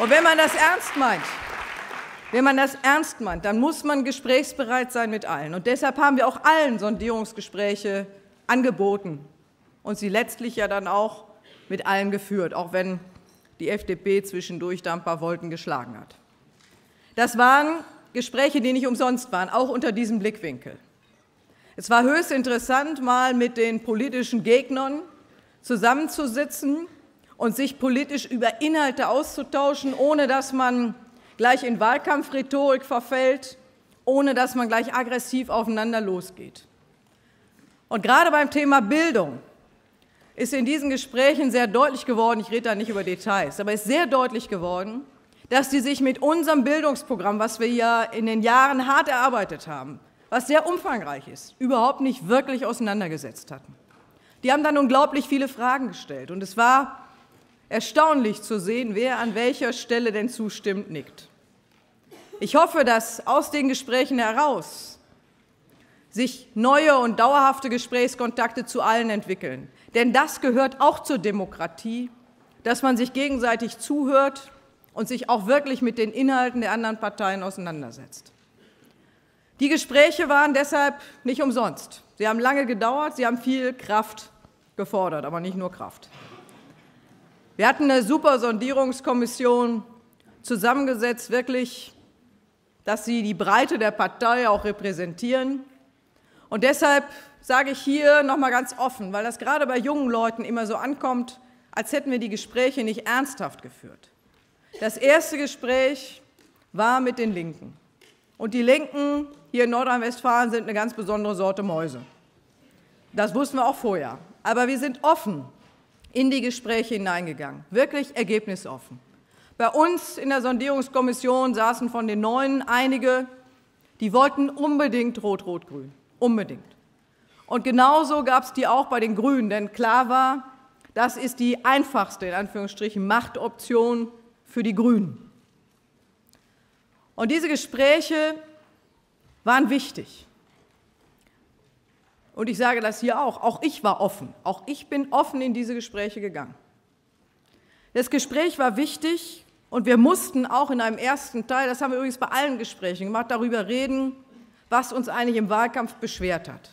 Und wenn man das ernst meint, wenn man das ernst meint, dann muss man gesprächsbereit sein mit allen. Und deshalb haben wir auch allen Sondierungsgespräche angeboten und sie letztlich ja dann auch mit allen geführt, auch wenn die FDP zwischendurch da ein paar Wolken geschlagen hat. Das waren Gespräche, die nicht umsonst waren, auch unter diesem Blickwinkel. Es war höchst interessant, mal mit den politischen Gegnern zusammenzusitzen und sich politisch über Inhalte auszutauschen, ohne dass man gleich in Wahlkampfrhetorik verfällt, ohne dass man gleich aggressiv aufeinander losgeht. Und gerade beim Thema Bildung ist in diesen Gesprächen sehr deutlich geworden, ich rede da nicht über Details, aber ist sehr deutlich geworden, dass die sich mit unserem Bildungsprogramm, was wir ja in den Jahren hart erarbeitet haben, was sehr umfangreich ist, überhaupt nicht wirklich auseinandergesetzt hatten. Die haben dann unglaublich viele Fragen gestellt und es war erstaunlich zu sehen, wer an welcher Stelle denn zustimmt, nickt. Ich hoffe, dass aus den Gesprächen heraus sich neue und dauerhafte Gesprächskontakte zu allen entwickeln. Denn das gehört auch zur Demokratie, dass man sich gegenseitig zuhört und sich auch wirklich mit den Inhalten der anderen Parteien auseinandersetzt. Die Gespräche waren deshalb nicht umsonst. Sie haben lange gedauert, sie haben viel Kraft gefordert, aber nicht nur Kraft. Wir hatten eine super Sondierungskommission zusammengesetzt, wirklich dass sie die Breite der Partei auch repräsentieren. Und deshalb sage ich hier noch mal ganz offen, weil das gerade bei jungen Leuten immer so ankommt, als hätten wir die Gespräche nicht ernsthaft geführt. Das erste Gespräch war mit den Linken. Und die Linken hier in Nordrhein-Westfalen sind eine ganz besondere Sorte Mäuse. Das wussten wir auch vorher. Aber wir sind offen in die Gespräche hineingegangen, wirklich ergebnisoffen. Bei uns in der Sondierungskommission saßen von den Neuen einige, die wollten unbedingt Rot-Rot-Grün. Unbedingt. Und genauso gab es die auch bei den Grünen, denn klar war, das ist die einfachste, in Anführungsstrichen, Machtoption für die Grünen. Und diese Gespräche waren wichtig. Und ich sage das hier auch, auch ich war offen, auch ich bin offen in diese Gespräche gegangen. Das Gespräch war wichtig, und wir mussten auch in einem ersten Teil, das haben wir übrigens bei allen Gesprächen gemacht, darüber reden, was uns eigentlich im Wahlkampf beschwert hat.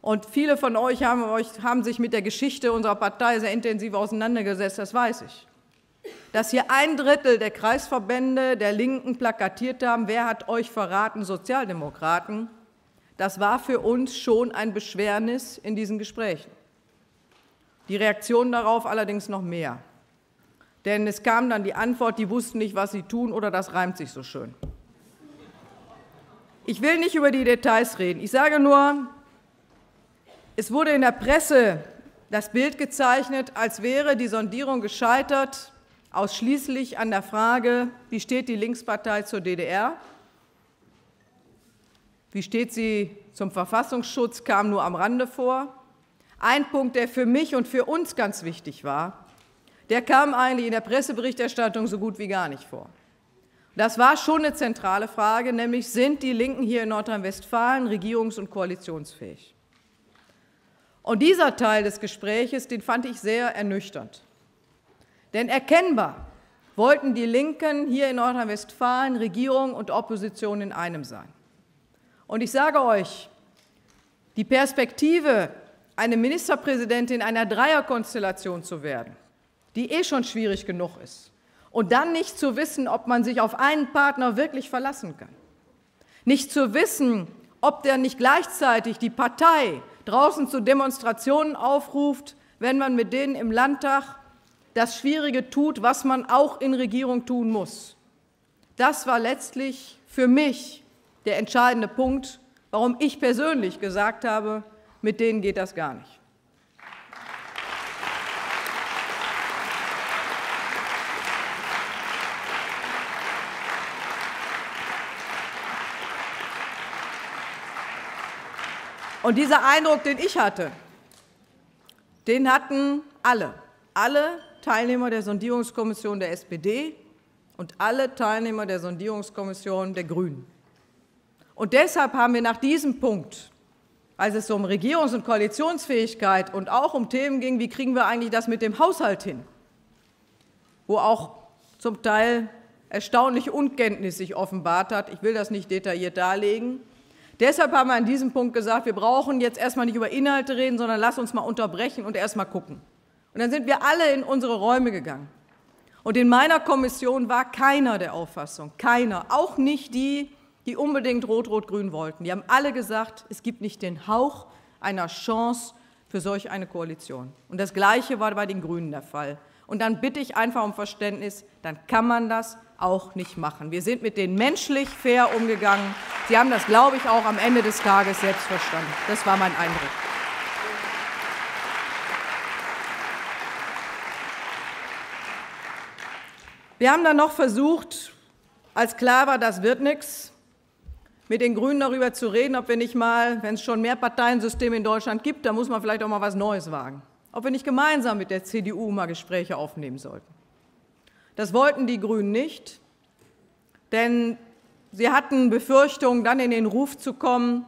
Und viele von euch haben, euch haben sich mit der Geschichte unserer Partei sehr intensiv auseinandergesetzt, das weiß ich. Dass hier ein Drittel der Kreisverbände der Linken plakatiert haben, wer hat euch verraten, Sozialdemokraten, das war für uns schon ein Beschwernis in diesen Gesprächen. Die Reaktion darauf allerdings noch mehr. Denn es kam dann die Antwort, die wussten nicht, was sie tun oder das reimt sich so schön. Ich will nicht über die Details reden. Ich sage nur, es wurde in der Presse das Bild gezeichnet, als wäre die Sondierung gescheitert, ausschließlich an der Frage, wie steht die Linkspartei zur DDR? Wie steht sie zum Verfassungsschutz, kam nur am Rande vor. Ein Punkt, der für mich und für uns ganz wichtig war, der kam eigentlich in der Presseberichterstattung so gut wie gar nicht vor. Das war schon eine zentrale Frage, nämlich sind die Linken hier in Nordrhein-Westfalen regierungs- und koalitionsfähig? Und dieser Teil des Gespräches, den fand ich sehr ernüchternd. Denn erkennbar wollten die Linken hier in Nordrhein-Westfalen Regierung und Opposition in einem sein. Und ich sage euch, die Perspektive, eine Ministerpräsidentin einer Dreierkonstellation zu werden, die eh schon schwierig genug ist. Und dann nicht zu wissen, ob man sich auf einen Partner wirklich verlassen kann. Nicht zu wissen, ob der nicht gleichzeitig die Partei draußen zu Demonstrationen aufruft, wenn man mit denen im Landtag das Schwierige tut, was man auch in Regierung tun muss. Das war letztlich für mich der entscheidende Punkt, warum ich persönlich gesagt habe, mit denen geht das gar nicht. Und dieser Eindruck, den ich hatte, den hatten alle, alle Teilnehmer der Sondierungskommission der SPD und alle Teilnehmer der Sondierungskommission der Grünen. Und deshalb haben wir nach diesem Punkt, als es um Regierungs- und Koalitionsfähigkeit und auch um Themen ging, wie kriegen wir eigentlich das mit dem Haushalt hin, wo auch zum Teil erstaunliche Unkenntnis sich offenbart hat. Ich will das nicht detailliert darlegen. Deshalb haben wir an diesem Punkt gesagt, wir brauchen jetzt erstmal nicht über Inhalte reden, sondern lass uns mal unterbrechen und erstmal gucken. Und dann sind wir alle in unsere Räume gegangen. Und in meiner Kommission war keiner der Auffassung, keiner, auch nicht die, die unbedingt Rot-Rot-Grün wollten. Die haben alle gesagt, es gibt nicht den Hauch einer Chance für solch eine Koalition. Und das Gleiche war bei den Grünen der Fall. Und dann bitte ich einfach um Verständnis, dann kann man das auch nicht machen. Wir sind mit denen menschlich fair umgegangen. Sie haben das, glaube ich, auch am Ende des Tages selbst verstanden. Das war mein Eindruck. Wir haben dann noch versucht, als klar war, das wird nichts, mit den Grünen darüber zu reden, ob wir nicht mal, wenn es schon mehr Parteiensysteme in Deutschland gibt, da muss man vielleicht auch mal was Neues wagen, ob wir nicht gemeinsam mit der CDU mal Gespräche aufnehmen sollten. Das wollten die Grünen nicht, denn sie hatten Befürchtungen, dann in den Ruf zu kommen,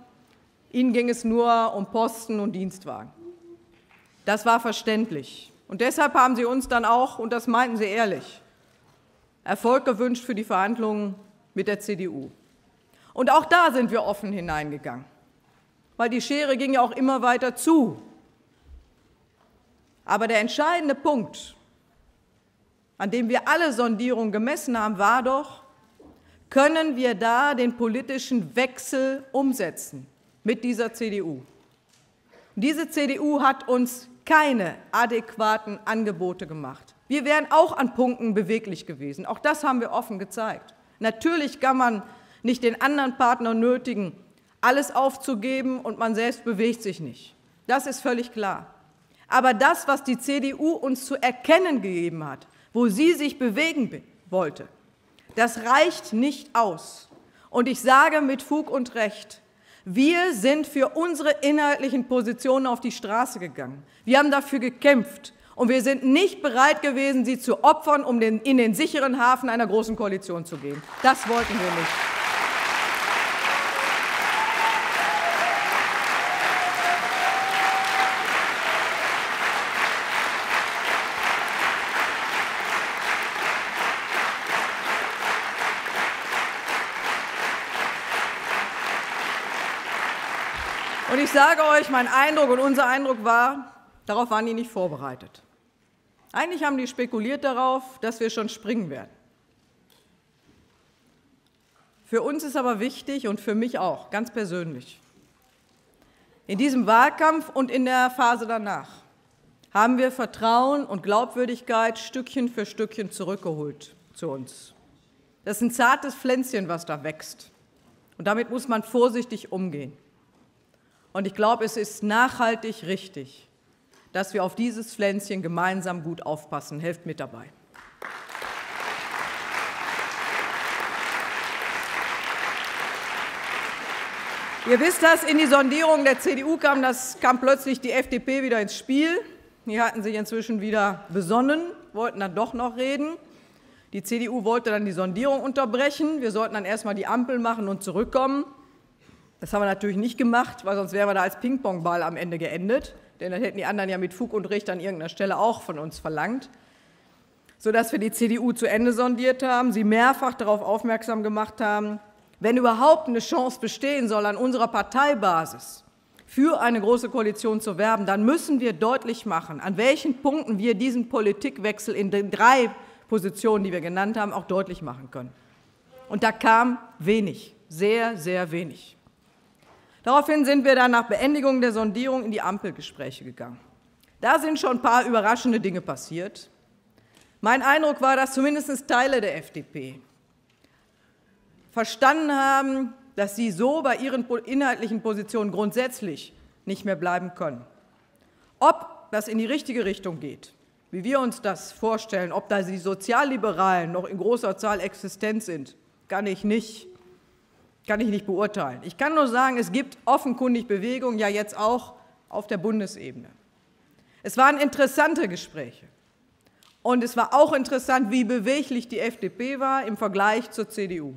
ihnen ging es nur um Posten und Dienstwagen. Das war verständlich. Und deshalb haben sie uns dann auch, und das meinten sie ehrlich, Erfolg gewünscht für die Verhandlungen mit der CDU. Und auch da sind wir offen hineingegangen, weil die Schere ging ja auch immer weiter zu. Aber der entscheidende Punkt, an dem wir alle Sondierungen gemessen haben, war doch, können wir da den politischen Wechsel umsetzen mit dieser CDU. Und diese CDU hat uns keine adäquaten Angebote gemacht. Wir wären auch an Punkten beweglich gewesen. Auch das haben wir offen gezeigt. Natürlich kann man nicht den anderen Partner nötigen, alles aufzugeben und man selbst bewegt sich nicht. Das ist völlig klar. Aber das, was die CDU uns zu erkennen gegeben hat, wo sie sich bewegen wollte, das reicht nicht aus. Und ich sage mit Fug und Recht, wir sind für unsere inhaltlichen Positionen auf die Straße gegangen. Wir haben dafür gekämpft. Und wir sind nicht bereit gewesen, sie zu opfern, um in den sicheren Hafen einer großen Koalition zu gehen. Das wollten wir nicht. Sage euch, mein Eindruck und unser Eindruck war, Darauf waren die nicht vorbereitet. Eigentlich haben die spekuliert darauf, dass wir schon springen werden. Für uns ist aber wichtig und für mich auch, ganz persönlich, in diesem Wahlkampf und in der Phase danach haben wir Vertrauen und Glaubwürdigkeit Stückchen für Stückchen zurückgeholt zu uns. Das ist ein zartes Pflänzchen, was da wächst. Und damit muss man vorsichtig umgehen. Und ich glaube, es ist nachhaltig richtig, dass wir auf dieses Pflänzchen gemeinsam gut aufpassen. Helft mit dabei. Ihr wisst das, in die Sondierung der CDU kam, das kam plötzlich die FDP wieder ins Spiel. Die hatten sich inzwischen wieder besonnen, wollten dann doch noch reden. Die CDU wollte dann die Sondierung unterbrechen. Wir sollten dann erstmal die Ampel machen und zurückkommen. Das haben wir natürlich nicht gemacht, weil sonst wären wir da als Ping-Pong-Ball am Ende geendet denn das hätten die anderen ja mit Fug und Recht an irgendeiner Stelle auch von uns verlangt, sodass wir die CDU zu Ende sondiert haben, sie mehrfach darauf aufmerksam gemacht haben, wenn überhaupt eine Chance bestehen soll, an unserer Parteibasis für eine große Koalition zu werben, dann müssen wir deutlich machen, an welchen Punkten wir diesen Politikwechsel in den drei Positionen, die wir genannt haben, auch deutlich machen können. Und da kam wenig, sehr, sehr wenig. Daraufhin sind wir dann nach Beendigung der Sondierung in die Ampelgespräche gegangen. Da sind schon ein paar überraschende Dinge passiert. Mein Eindruck war, dass zumindest Teile der FDP verstanden haben, dass sie so bei ihren inhaltlichen Positionen grundsätzlich nicht mehr bleiben können. Ob das in die richtige Richtung geht, wie wir uns das vorstellen, ob da die Sozialliberalen noch in großer Zahl existent sind, kann ich nicht kann ich nicht beurteilen. Ich kann nur sagen, es gibt offenkundig Bewegungen, ja jetzt auch auf der Bundesebene. Es waren interessante Gespräche. Und es war auch interessant, wie beweglich die FDP war im Vergleich zur CDU.